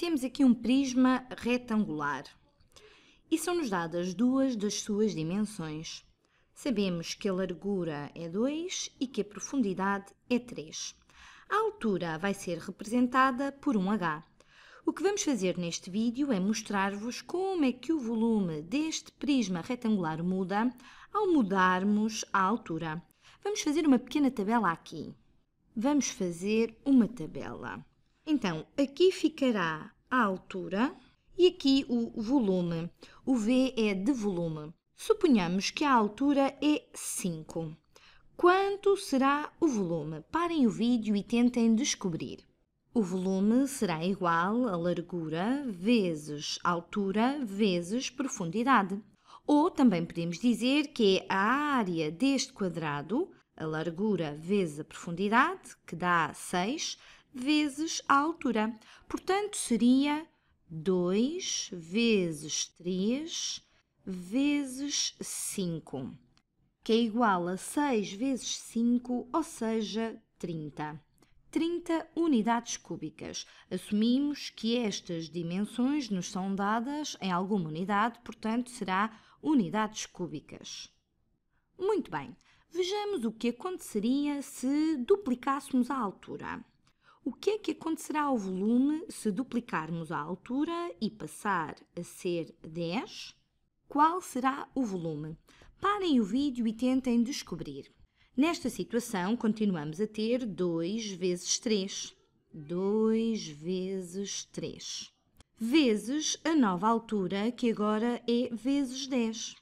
Temos aqui um prisma retangular e são-nos dadas duas das suas dimensões. Sabemos que a largura é 2 e que a profundidade é 3. A altura vai ser representada por um H. O que vamos fazer neste vídeo é mostrar-vos como é que o volume deste prisma retangular muda ao mudarmos a altura. Vamos fazer uma pequena tabela aqui. Vamos fazer uma tabela. Então, aqui ficará a altura e aqui o volume. O V é de volume. Suponhamos que a altura é 5. Quanto será o volume? Parem o vídeo e tentem descobrir. O volume será igual a largura vezes altura vezes profundidade. Ou também podemos dizer que é a área deste quadrado, a largura vezes a profundidade, que dá 6, vezes a altura. Portanto, seria 2 vezes 3 vezes 5, que é igual a 6 vezes 5, ou seja, 30. 30 unidades cúbicas. Assumimos que estas dimensões nos são dadas em alguma unidade, portanto, será unidades cúbicas. Muito bem, vejamos o que aconteceria se duplicássemos a altura. O que é que acontecerá ao volume se duplicarmos a altura e passar a ser 10? Qual será o volume? Parem o vídeo e tentem descobrir. Nesta situação, continuamos a ter 2 vezes 3. 2 vezes 3. Vezes a nova altura, que agora é vezes 10.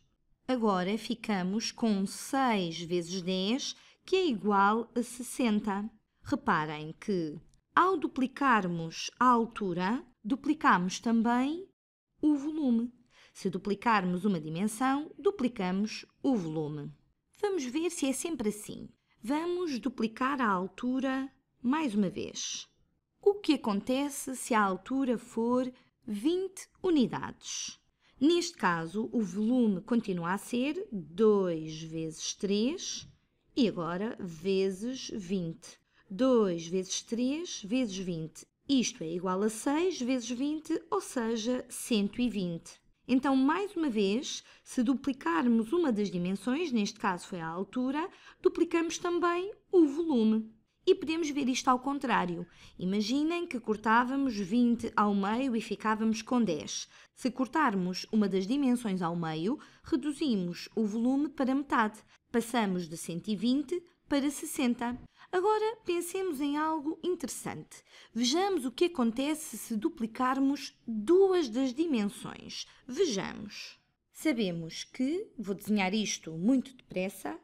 Agora ficamos com 6 vezes 10, que é igual a 60. Reparem que ao duplicarmos a altura, duplicamos também o volume. Se duplicarmos uma dimensão, duplicamos o volume. Vamos ver se é sempre assim. Vamos duplicar a altura mais uma vez. O que acontece se a altura for 20 unidades? Neste caso, o volume continua a ser 2 vezes 3 e agora vezes 20. 2 vezes 3 vezes 20. Isto é igual a 6 vezes 20, ou seja, 120. Então, mais uma vez, se duplicarmos uma das dimensões, neste caso foi a altura, duplicamos também o volume. E podemos ver isto ao contrário. Imaginem que cortávamos 20 ao meio e ficávamos com 10. Se cortarmos uma das dimensões ao meio, reduzimos o volume para metade. Passamos de 120 para 60. Agora pensemos em algo interessante. Vejamos o que acontece se duplicarmos duas das dimensões. Vejamos. Sabemos que, vou desenhar isto muito depressa,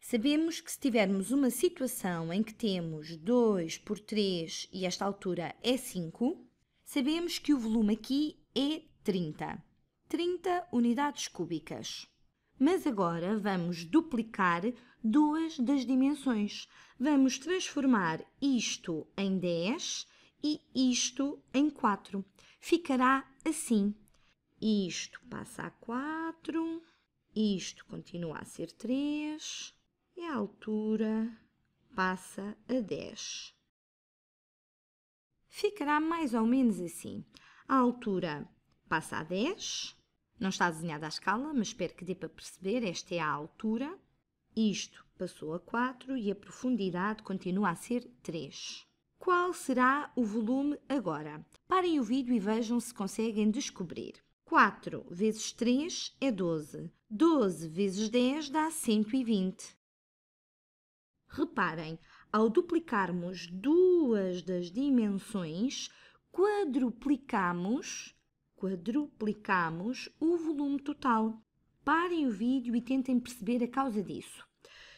sabemos que se tivermos uma situação em que temos 2 por 3 e esta altura é 5, sabemos que o volume aqui é 30. 30 unidades cúbicas. Mas agora vamos duplicar duas das dimensões. Vamos transformar isto em 10 e isto em 4. Ficará assim. Isto passa a 4, isto continua a ser 3 e a altura passa a 10. Ficará mais ou menos assim. A altura passa a 10, não está desenhada a escala, mas espero que dê para perceber. Esta é a altura. Isto passou a 4 e a profundidade continua a ser 3. Qual será o volume agora? Parem o vídeo e vejam se conseguem descobrir. 4 vezes 3 é 12. 12 vezes 10 dá 120. Reparem, ao duplicarmos duas das dimensões, quadruplicamos quadruplicamos o volume total. Parem o vídeo e tentem perceber a causa disso.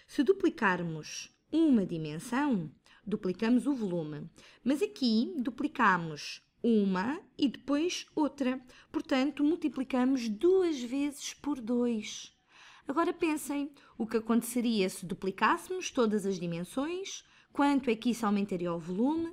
Se duplicarmos uma dimensão, duplicamos o volume, mas aqui duplicamos uma e depois outra. Portanto, multiplicamos duas vezes por 2. Agora pensem, o que aconteceria se duplicássemos todas as dimensões? Quanto é que isso aumentaria o volume?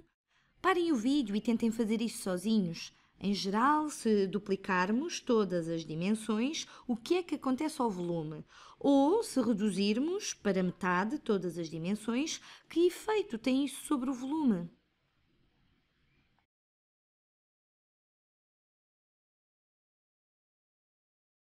Parem o vídeo e tentem fazer isto sozinhos. Em geral, se duplicarmos todas as dimensões, o que é que acontece ao volume? Ou se reduzirmos para metade todas as dimensões, que efeito tem isso sobre o volume?